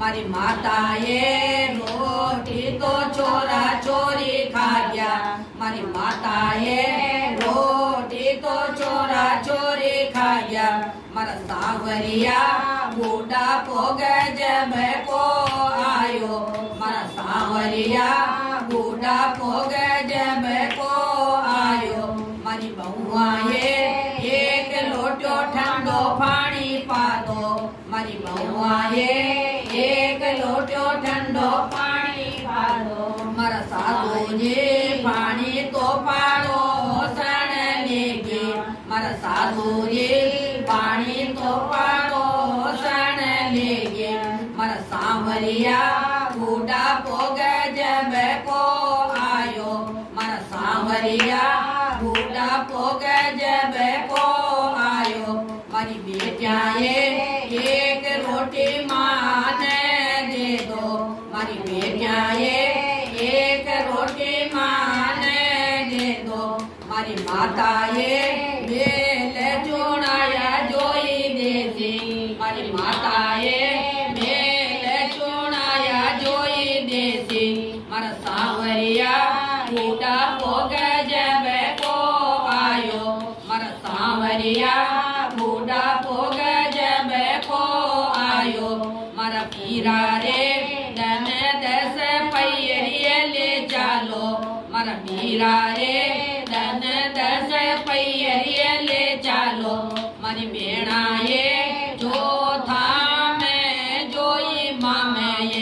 मारी माता ये रोटी तो चोरा चोरी खा गया मारी माता ये रोटी तो चोरा चोरी खा गया मारा सावरिया बूढ़ा पो गए जब को आयो मारा सावरिया बूढ़ा पो गए जब को आयो मारी बहुआ ये एक लोटो ठंडो पानी पा दो मारी बहुआ ये मुझे पानी तो पाड़ो सन लेके मर सासूरी पानी तो पाड़ो सन लेके मरा सांवरिया बूटा पोग जब को आयो। मर सांवरिया बूटा पोग जब को आयो। मरी बेटियाए एक रोटी मान दे दो। मरी बेटिया हमारी माता ये मेले चुनाया जोई दे सिंह हमारी माता ये मेले चुनाया जोई दे सिंह मर सावरिया बूटा हो गए जब को आयो मर सावरिया बूटा हो गए जब को आयो मर पीरा रे दम दस पैरिए ले चालो मर पीरा रे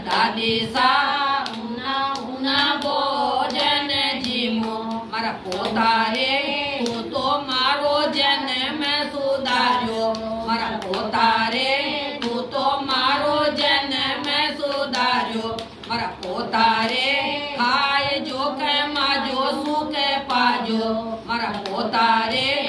દાદે સા ઉના ઉના ભોજન જીવો મારા પોતારે તું તો મારો જન્મ સુધાર્યો મારા પોતારે તું તો મારો જન્મ સુધાર્યો મારા પોતારે ખાય જો કે માજો સુખ પાજો મારા પોતારે ખાય